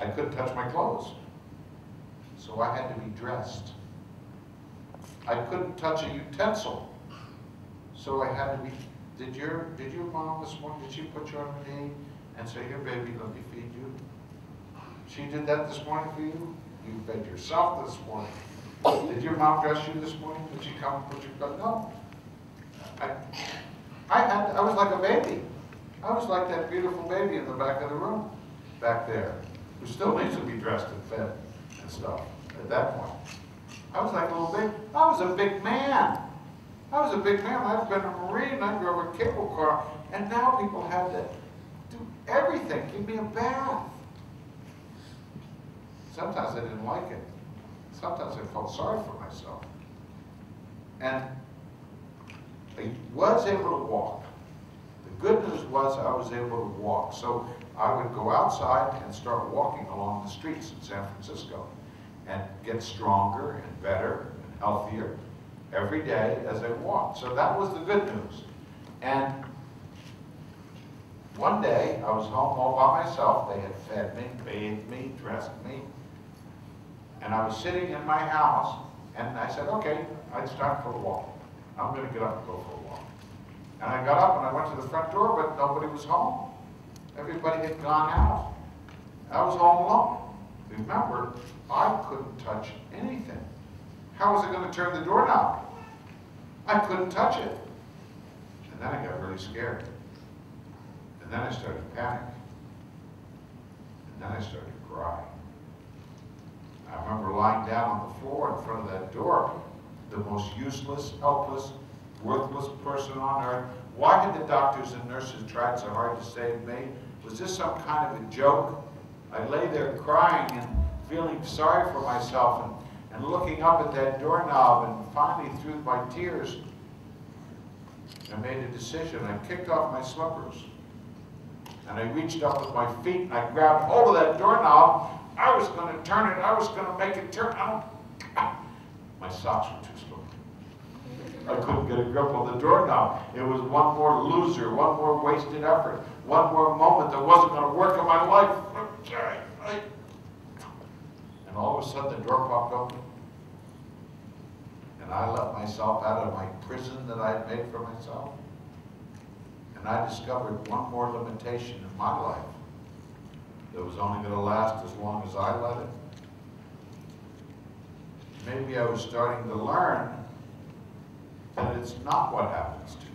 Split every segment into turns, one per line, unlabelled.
I couldn't touch my clothes. So I had to be dressed. I couldn't touch a utensil. So I had to be, did your, did your mom this morning, did she put you on her knee and say, here baby, let me feed you? She did that this morning for you? You fed yourself this morning. Did your mom dress you this morning? Did she come and put your, no. I, I had, I was like a baby. I was like that beautiful baby in the back of the room, back there, who still needs to be dressed and fed and stuff at that point. I was like a little baby. I was a big man. I was a big man. I've been a Marine. I drove a cable car. And now people have to do everything. Give me a bath. Sometimes I didn't like it. Sometimes I felt sorry for myself. And I was able to walk. The good news was I was able to walk. So I would go outside and start walking along the streets in San Francisco and get stronger and better and healthier every day as I walked. So that was the good news. And one day I was home all by myself. They had fed me, bathed me, dressed me. And I was sitting in my house and I said, okay, it's time for a walk. I'm going to get up and go for a walk. And I got up and I went to the front door, but nobody was home. Everybody had gone out. I was all alone. Remember, I couldn't touch anything. How was I going to turn the doorknob? I couldn't touch it. And then I got really scared. And then I started to panic. And then I started to cry. I remember lying down on the floor in front of that door, the most useless, helpless, worthless person on earth. Why had the doctors and nurses tried so hard to save me? Was this some kind of a joke? I lay there crying and feeling sorry for myself and, and looking up at that doorknob and finally through my tears, I made a decision. I kicked off my slippers and I reached up with my feet and I grabbed hold of that doorknob. I was going to turn it. I was going to make it turn. My socks were too slow. I couldn't get a grip on the doorknob. It was one more loser, one more wasted effort, one more moment that wasn't going to work in my life. And all of a sudden the door popped open. And I let myself out of my prison that I had made for myself. And I discovered one more limitation in my life that was only going to last as long as I let it. Maybe I was starting to learn that it's not what happens to you.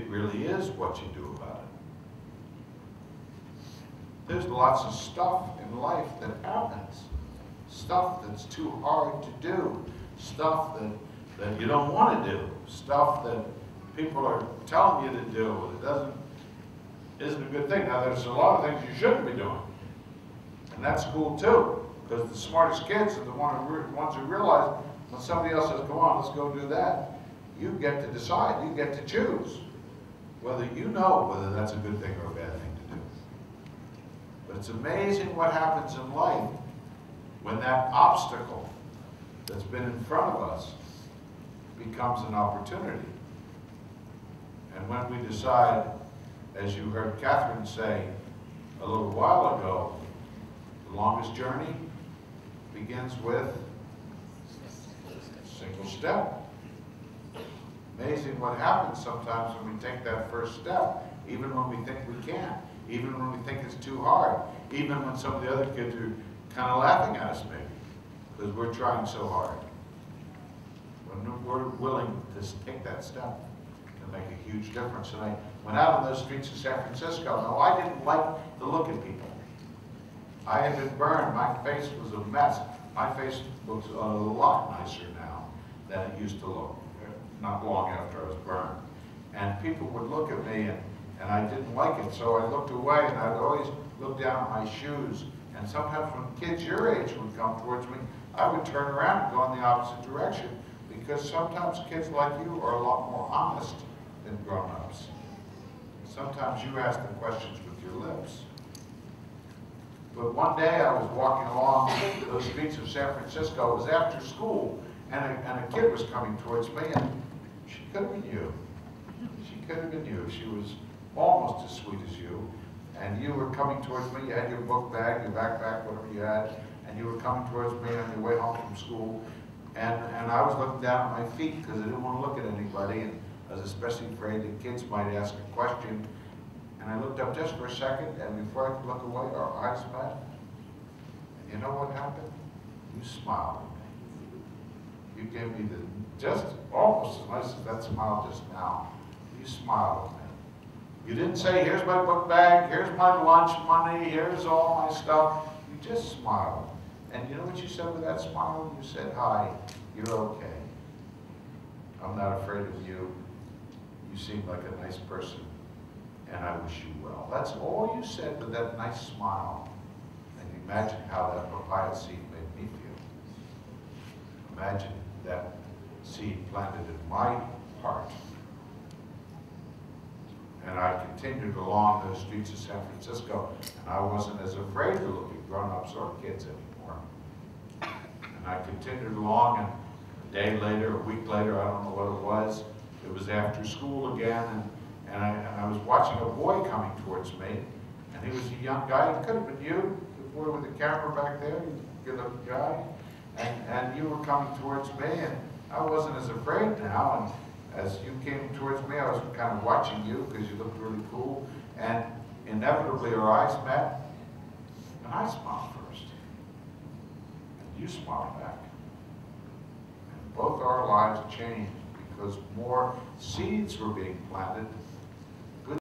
It really is what you do about it. There's lots of stuff in life that happens. Stuff that's too hard to do. Stuff that, that you don't want to do. Stuff that people are telling you to do that doesn't isn't a good thing. Now there's a lot of things you shouldn't be doing. And that's cool too. Because the smartest kids are the ones who realize when somebody else says, come on, let's go do that, you get to decide, you get to choose whether you know whether that's a good thing or a bad thing to do. But it's amazing what happens in life when that obstacle that's been in front of us becomes an opportunity. And when we decide, as you heard Catherine say a little while ago, the longest journey begins with single step. Amazing what happens sometimes when we take that first step, even when we think we can't, even when we think it's too hard, even when some of the other kids are kind of laughing at us maybe, because we're trying so hard. When we're willing to take that step, can make a huge difference. And I went out on those streets of San Francisco. Now, oh, I didn't like the look of people. I had been burned. My face was a mess. My face looks a lot nicer now than it used to look, not long after I was burned. And people would look at me, and, and I didn't like it, so I looked away, and I'd always look down at my shoes. And sometimes when kids your age would come towards me, I would turn around and go in the opposite direction, because sometimes kids like you are a lot more honest than grown-ups. Sometimes you ask the questions with your lips. But one day I was walking along those streets of San Francisco. It was after school, and a, and a kid was coming towards me, and she could have been you. She could have been you. She was almost as sweet as you. and you were coming towards me, you had your book bag, your backpack, whatever you had, and you were coming towards me on your way home from school, and, and I was looking down at my feet because I didn't want to look at anybody, and I was especially afraid that kids might ask a question. And I looked up just for a second, and before I could look away, our eyes met. And you know what happened? You smiled. You gave me the, just almost as nice as that smile just now. You smiled at me. You didn't say, here's my book bag, here's my lunch money, here's all my stuff. You just smiled. And you know what you said with that smile? You said, hi, you're okay. I'm not afraid of you. You seem like a nice person, and I wish you well. That's all you said with that nice smile. And imagine how that papaya seed made me feel. Imagine that seed planted in my heart. And I continued along the streets of San Francisco, and I wasn't as afraid to look at grown-ups or kids anymore. And I continued along, and a day later, a week later, I don't know what it was, it was after school again, and, and, I, and I was watching a boy coming towards me, and he was a young guy. It could have been you, the boy with the camera back there, you good-looking guy. And, and you were coming towards me, and I wasn't as afraid now. And as you came towards me, I was kind of watching you because you looked really cool. And inevitably, our eyes met, and I smiled first, and you smiled back. And both our lives changed because more seeds were being planted